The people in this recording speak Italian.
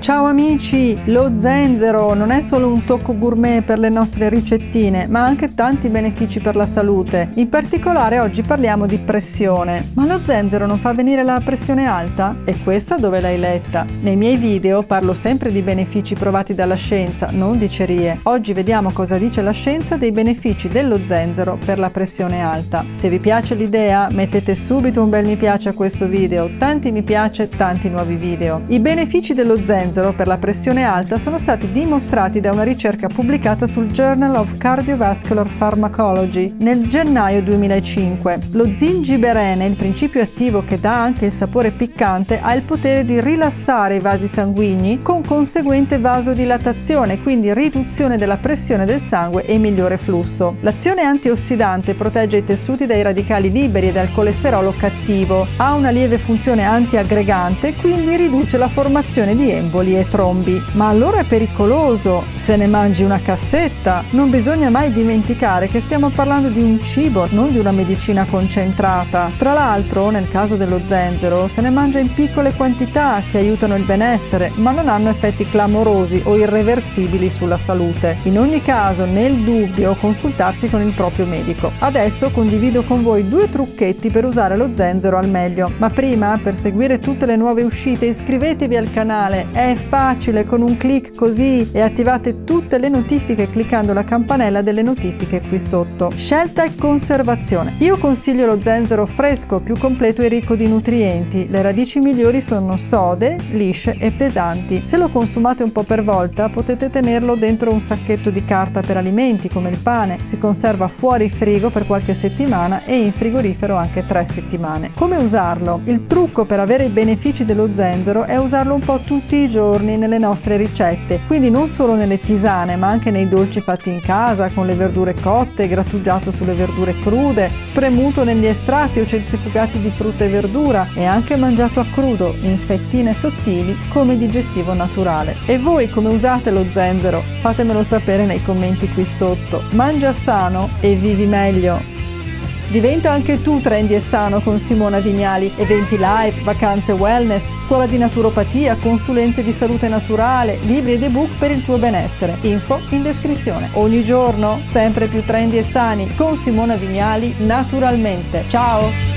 Ciao amici, lo zenzero non è solo un tocco gourmet per le nostre ricettine, ma ha anche tanti benefici per la salute. In particolare oggi parliamo di pressione. Ma lo zenzero non fa venire la pressione alta? E questa dove l'hai letta? Nei miei video parlo sempre di benefici provati dalla scienza, non dicerie. Oggi vediamo cosa dice la scienza dei benefici dello zenzero per la pressione alta. Se vi piace l'idea, mettete subito un bel mi piace a questo video, tanti mi piace, tanti nuovi video. I benefici dello zenzero per la pressione alta sono stati dimostrati da una ricerca pubblicata sul Journal of Cardiovascular Pharmacology nel gennaio 2005. Lo zingiberene, il principio attivo che dà anche il sapore piccante, ha il potere di rilassare i vasi sanguigni con conseguente vasodilatazione, quindi riduzione della pressione del sangue e migliore flusso. L'azione antiossidante protegge i tessuti dai radicali liberi e dal colesterolo cattivo, ha una lieve funzione antiaggregante, quindi riduce la formazione di emboli e trombi. Ma allora è pericoloso se ne mangi una cassetta. Non bisogna mai dimenticare che stiamo parlando di un cibo, non di una medicina concentrata. Tra l'altro, nel caso dello zenzero, se ne mangia in piccole quantità che aiutano il benessere, ma non hanno effetti clamorosi o irreversibili sulla salute. In ogni caso, nel dubbio, consultarsi con il proprio medico. Adesso condivido con voi due trucchetti per usare lo zenzero al meglio. Ma prima, per seguire tutte le nuove uscite, iscrivetevi al canale. È facile, con un clic così e attivate tutte le notifiche cliccando la campanella delle notifiche qui sotto. Scelta e conservazione. Io consiglio lo zenzero fresco, più completo e ricco di nutrienti. Le radici migliori sono sode, lisce e pesanti. Se lo consumate un po' per volta, potete tenerlo dentro un sacchetto di carta per alimenti come il pane. Si conserva fuori frigo per qualche settimana e in frigorifero anche tre settimane. Come usarlo? Il trucco per avere i benefici dello zenzero è usarlo un po' tutti i giorni nelle nostre ricette, quindi non solo nelle tisane ma anche nei dolci fatti in casa con le verdure cotte, grattugiato sulle verdure crude, spremuto negli estratti o centrifugati di frutta e verdura e anche mangiato a crudo in fettine sottili come digestivo naturale. E voi come usate lo zenzero? Fatemelo sapere nei commenti qui sotto. Mangia sano e vivi meglio! Diventa anche tu trendy e sano con Simona Vignali. Eventi live, vacanze wellness, scuola di naturopatia, consulenze di salute naturale, libri ed ebook per il tuo benessere. Info in descrizione. Ogni giorno sempre più trendy e sani con Simona Vignali naturalmente. Ciao!